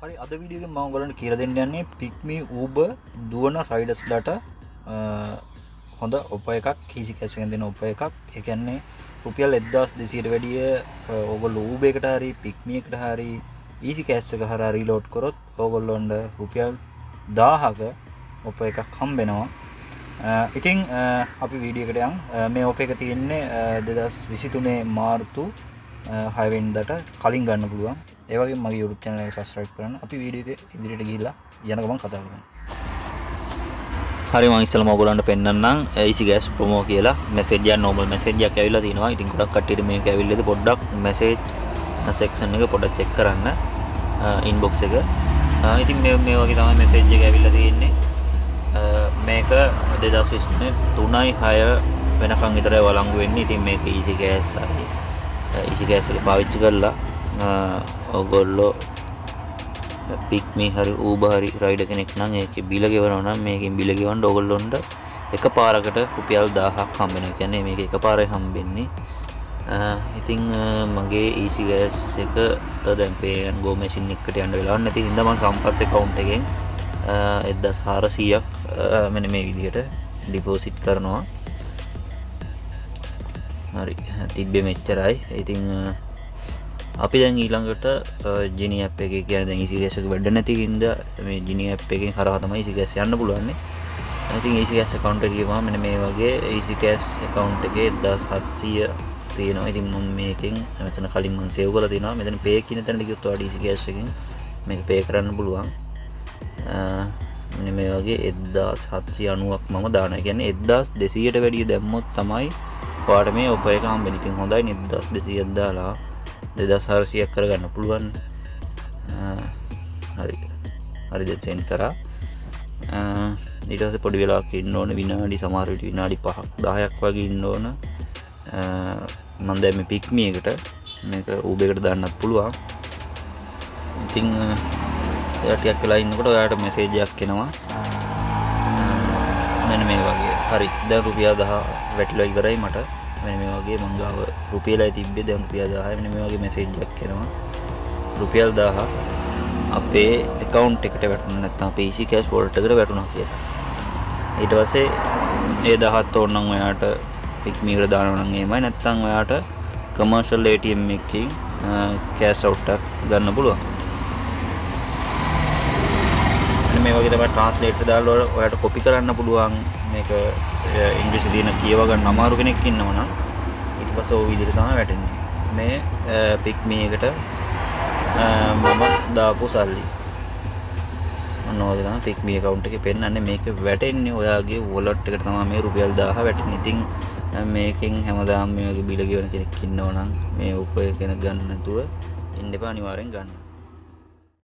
හරි අද විඩියක මංගලට කියර දෙන්න යන්නේ පික්මි ඌබ දුවන රයිඩස්ලට හොඳ ඔප එකක් කිසි කැසෙන් දෙන ඔප එකක්. එකන්නේ රුපියල් එදදාස් දෙසිට වැඩිය ඔගොල් ඌබේකට හරි පික්මියකට හරි ඊසි කෑස්සක හර රීලෝඩ් කොරොත් ඕගොල්ලොන්ඩ රුපියල් දාහක ඔප එකක් කම්බෙනවා ඉතිං අපි වීඩියකටයන් මේ ඔප එක තියෙන්නේ දෙදස් විසිතුනේ මාර්තු හයවෙන්දට කලින් ගන්න පුළුවන්. ඒවගේ මගේ යුරුප චනල සස්්‍රයික් කරන අපි වීඩියක ඉදිරිට ගිල්ලා යනකමන් කතා කරන හරි මංස්සල මොගලන්ට පෙන්න්නම් ඒසි ගෑස් ප්‍රමෝ කියලා. මෙසේජ නොමල් මෙසේජයක් ඇවිල්ලා තිනවා ඉතින් ගොඩක් කටට මේ ඇවිල්ලද පොඩ්ඩක් මෙසේජ් සෙක්ෂන් එක පොඩ චෙක් කරන්න ඉන්බොක්ස එක. ඉතින් මේ මේ වගේ තම මෙසේජ්ජ ඇවිල්ල තියෙන්නේ. මේක දෙදස් විස්නේ තුනයි හය වෙනකං විතර වලංගු වෙන්න. ඉතින් මේක ඊසි ගෑස්සයි ඊසි ගෑසක පාවිච්චි කරලා ඔගොල්ලෝ පික්මි හරි ඌබහරි රයිඩ කෙනෙක් නම් ඒක බිලගෙවනනම් මේකින් බිලගෙවන් ඩොගොල්ලොන්ට එක පාරකට කුපියල් දාහක් හම්බෙන කියන්නේ මේක එක පාරය හම්බෙන්නේ ඉතිං මගේ ඊසි ගෑස් එක දැම්පේයන් ගෝ මැසින් එකට යන්න වෙලා නැති හිදම සම්පත්ත කවුන්් එකෙන් එද්ද සාරසීයක් මෙන මේ විදිහට ඩිපෝසිට් කරනවා. හරි. තිබ්බෙ මෙච්චරයි. ඉතිං අපි දැන් ඊළඟට ජිනි අප එක කිය දැ ඉසිගැසක වැඩ නැතිකින්ද මේ ජිනි අප එකෙන් හරහතම ඉසිගැස් යන්න පුළුවන්නේ. ඉතින් ඒසිගැස් කවුන්ට කියවා මෙන මේ වගේ ඒසිකෑස් කවුන්් එකේ දා සත්සීය තියෙනවා. ඉතින් මම මේකෙන් මෙතන කලින් මම සේව් කරලා තියෙනවා මෙතන පේ කියන තැනට ගියොත් ඔයාලට ඊසි කෑෂ් එකෙන් මේක පේ කරන්න පුළුවන්. මෙන්න මේ වගේ 1790ක් මම දානවා. කියන්නේ 1200ට වැඩිය දැම්මොත් තමයි ඔයාලට මේ ඔප එක හම්බෙන්නේ. ඉතින් හොඳයි 1200ක් දාලා 2400ක් කරගන්න පුළුවන්. හරි. හරි දැන් සෙන්ඩ් කරා. ඊට පස්සේ පොඩි වෙලාවක් ඉන්න ඕන විනාඩි සමහර විට විනාඩි 5ක් 10ක් වගේ ඉන්න ඕන. මන් දැම පික්මියකට මේක ඌබෙකට දන්නත් පුළුවන් ඉතිං එයටයක් කලා ඉන්නකොට ඔයාට මෙසේජයක් කෙනවා මෙන මේ වගේ. හරි. ද රුපියා දහ වැටිල ඉවරයි මට. මෙ මේ වගේ මංගාව රුපියලා තිබ්බේ. දැන් රුපියා දහ මෙ මේ වගේ මෙසේජයක් කෙනවා රුපියල් දාහ අපේ එකකවන්් එකට වැටුන නැත්තා පිසි කෑස් පොල්ටකට වැටුණ කියලා. ඊට වසේ ඒ දහත් ඕන්නම් ඔයාට පික්මීර දානවනගේමයි නැත්තං ඔයාට කමර්ශල් ATM එකින් කෑස් අවට්ටක් ගන්න පුළුවන් මේ වගේ තමයි ට්‍රන්ස්ලේට් දාලා ඔයාලට කොපි කරන්න පුළුවන්. මේක ඉංග්‍රීසි දින කියවගන්න අමාරු කෙනෙක් ඉන්නවනම් ඊට පස්සේ ওই විදිහට තමයි වැටෙන්නේ. මේ පික්මී එකට මම දාපු සල්ලි. ඔන්නෝද තමයි පික්මී account එකේ පෙන්නන්නේ. මේක වැටෙන්නේ ඔයාගේ wallet එකට තමයි මේ රුපියල් 1000 වැටෙන්නේ. ඉතින් මේකෙන් හැමදාම මේ වගේ බිල ගෙවන කෙනෙක් ඉන්නවනම් මේ උපය කෙන ගන්න නැතුව ඉන්න එපා අනිවාර්යෙන් ගන්න.